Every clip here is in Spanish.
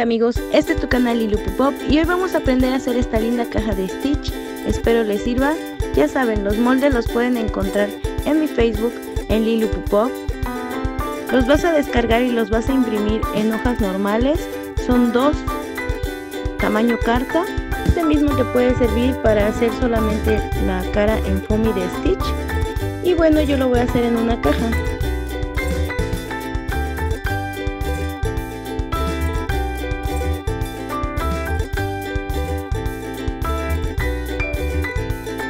Amigos, este es tu canal Lilupu Pop y hoy vamos a aprender a hacer esta linda caja de Stitch. Espero les sirva. Ya saben, los moldes los pueden encontrar en mi Facebook en Lilupu Pop. Los vas a descargar y los vas a imprimir en hojas normales. Son dos tamaño carta. Este mismo te puede servir para hacer solamente la cara en foamy de Stitch. Y bueno, yo lo voy a hacer en una caja.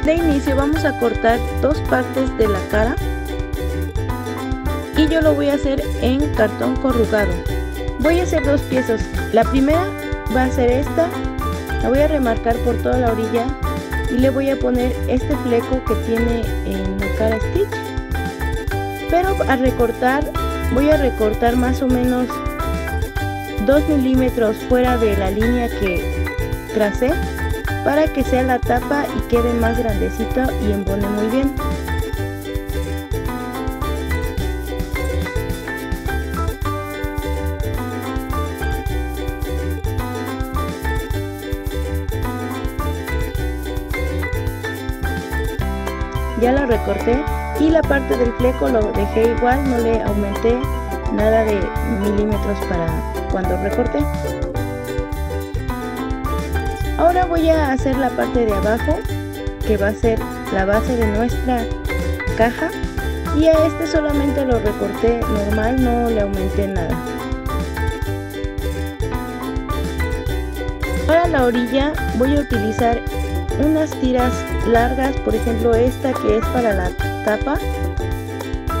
De inicio vamos a cortar dos partes de la cara y yo lo voy a hacer en cartón corrugado. Voy a hacer dos piezas. La primera va a ser esta, la voy a remarcar por toda la orilla y le voy a poner este fleco que tiene en la cara Stitch. Pero al recortar, voy a recortar más o menos 2 milímetros fuera de la línea que tracé para que sea la tapa y quede más grandecito y embone muy bien. Ya lo recorté y la parte del fleco lo dejé igual, no le aumenté nada de milímetros para cuando recorté. Ahora voy a hacer la parte de abajo que va a ser la base de nuestra caja y a este solamente lo recorté normal, no le aumenté nada. Para la orilla voy a utilizar unas tiras largas, por ejemplo esta que es para la tapa.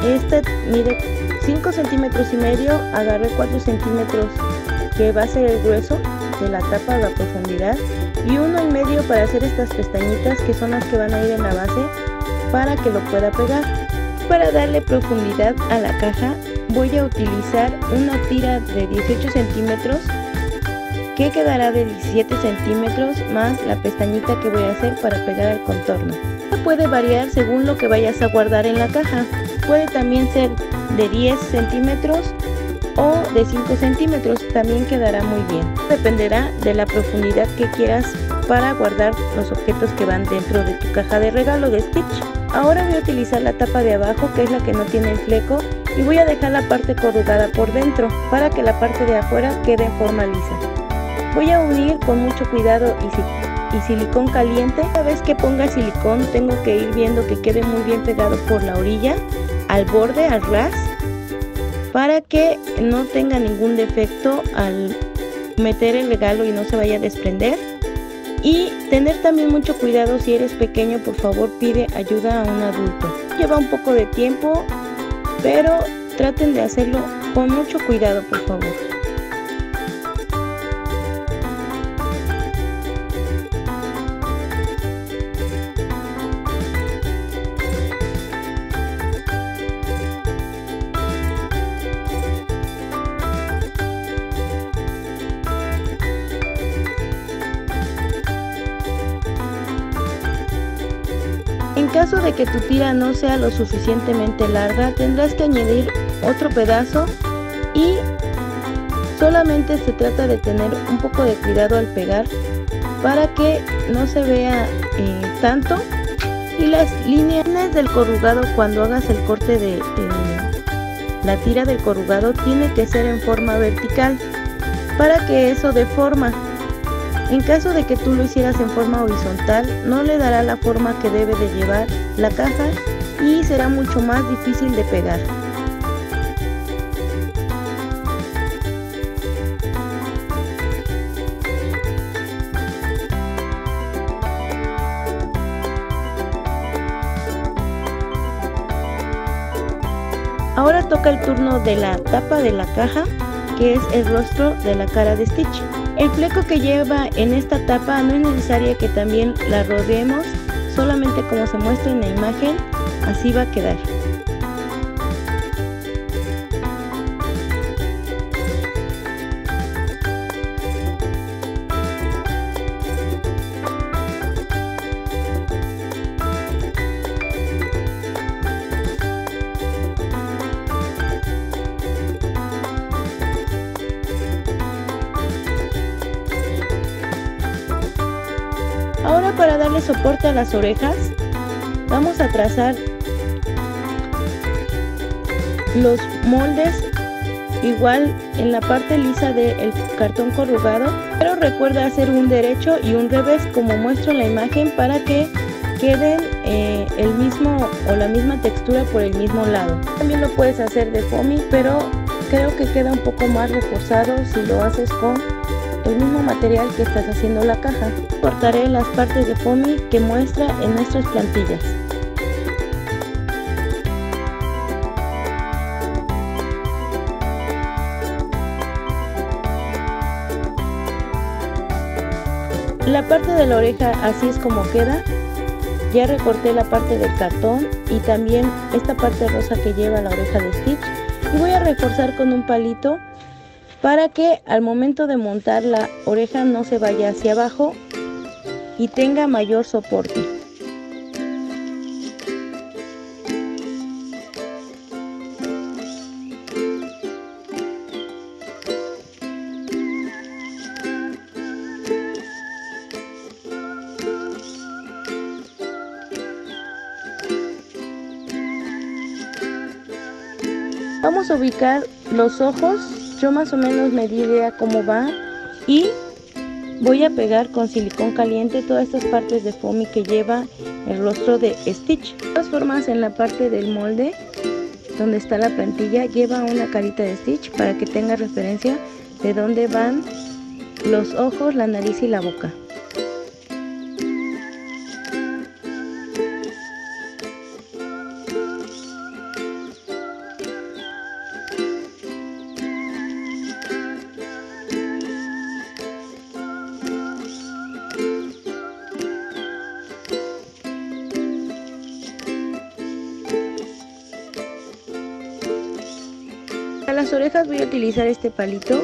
Esta mide 5 centímetros y medio, agarré 4 centímetros que va a ser el grueso de la tapa, la profundidad y uno y medio para hacer estas pestañitas que son las que van a ir en la base para que lo pueda pegar. Para darle profundidad a la caja voy a utilizar una tira de 18 centímetros que quedará de 17 centímetros más la pestañita que voy a hacer para pegar el contorno. Puede variar según lo que vayas a guardar en la caja. Puede también ser de 10 centímetros o de 5 centímetros también quedará muy bien. Dependerá de la profundidad que quieras para guardar los objetos que van dentro de tu caja de regalo de Stitch. Ahora voy a utilizar la tapa de abajo que es la que no tiene el fleco y voy a dejar la parte corrugada por dentro para que la parte de afuera quede en forma lisa. Voy a unir con mucho cuidado y, y silicón caliente. Cada vez que ponga silicón tengo que ir viendo que quede muy bien pegado por la orilla al borde, al ras para que no tenga ningún defecto al meter el regalo y no se vaya a desprender. Y tener también mucho cuidado si eres pequeño por favor pide ayuda a un adulto. Lleva un poco de tiempo pero traten de hacerlo con mucho cuidado por favor caso de que tu tira no sea lo suficientemente larga, tendrás que añadir otro pedazo y solamente se trata de tener un poco de cuidado al pegar para que no se vea eh, tanto. Y las líneas del corrugado cuando hagas el corte de la tira del corrugado tiene que ser en forma vertical para que eso de forma en caso de que tú lo hicieras en forma horizontal, no le dará la forma que debe de llevar la caja y será mucho más difícil de pegar. Ahora toca el turno de la tapa de la caja, que es el rostro de la cara de Stitch. El fleco que lleva en esta tapa no es necesario que también la rodeemos, solamente como se muestra en la imagen, así va a quedar. Soporte a las orejas, vamos a trazar los moldes igual en la parte lisa del cartón corrugado, pero recuerda hacer un derecho y un revés como muestro en la imagen para que queden eh, el mismo o la misma textura por el mismo lado. También lo puedes hacer de foamy, pero creo que queda un poco más reforzado si lo haces con el mismo material que estás haciendo la caja. Cortaré las partes de foamy que muestra en nuestras plantillas. La parte de la oreja así es como queda. Ya recorté la parte del cartón y también esta parte rosa que lleva la oreja de Stitch. Y voy a reforzar con un palito para que al momento de montar la oreja no se vaya hacia abajo y tenga mayor soporte. Vamos a ubicar los ojos. Yo más o menos me di idea cómo va. Y voy a pegar con silicón caliente todas estas partes de foamy que lleva el rostro de Stitch. De todas formas en la parte del molde donde está la plantilla lleva una carita de Stitch para que tenga referencia de dónde van los ojos, la nariz y la boca. Las orejas voy a utilizar este palito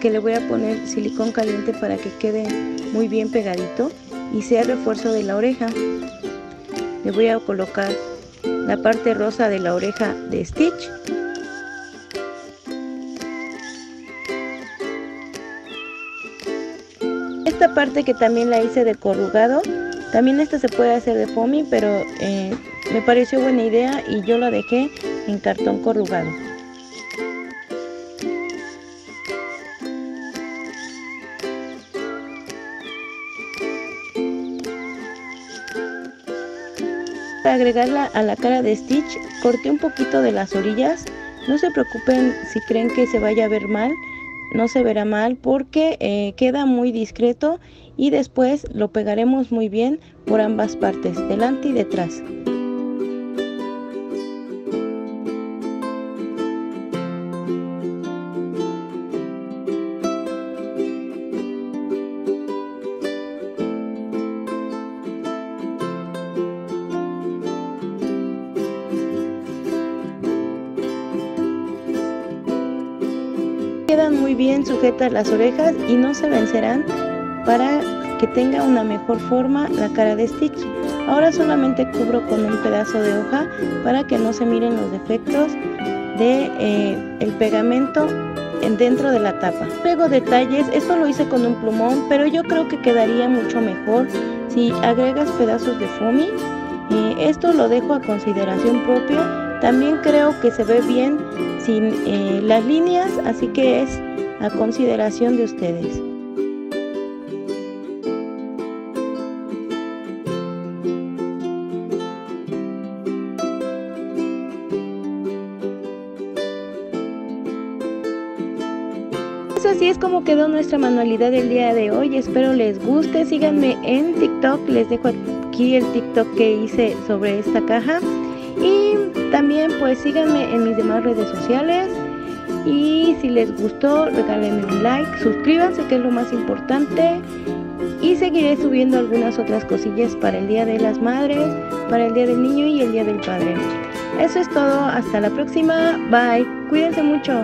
que le voy a poner silicón caliente para que quede muy bien pegadito y sea refuerzo de la oreja. Le voy a colocar la parte rosa de la oreja de Stitch. Esta parte que también la hice de corrugado, también esta se puede hacer de foamy, pero eh, me pareció buena idea y yo la dejé en cartón corrugado. Para agregarla a la cara de Stitch, corté un poquito de las orillas. No se preocupen si creen que se vaya a ver mal, no se verá mal porque eh, queda muy discreto y después lo pegaremos muy bien por ambas partes, delante y detrás. Quedan muy bien sujetas las orejas y no se vencerán para que tenga una mejor forma la cara de Stitch. Ahora solamente cubro con un pedazo de hoja para que no se miren los defectos de eh, el pegamento en dentro de la tapa. Pego detalles, esto lo hice con un plumón, pero yo creo que quedaría mucho mejor si agregas pedazos de foamy. Eh, esto lo dejo a consideración propia. También creo que se ve bien sin eh, las líneas, así que es a consideración de ustedes. Pues así es como quedó nuestra manualidad del día de hoy. Espero les guste. Síganme en TikTok. Les dejo aquí el TikTok que hice sobre esta caja. Pues síganme en mis demás redes sociales. Y si les gustó, regálenme un like, suscríbanse que es lo más importante. Y seguiré subiendo algunas otras cosillas para el Día de las Madres, para el Día del Niño y el Día del Padre. Eso es todo, hasta la próxima, bye, cuídense mucho.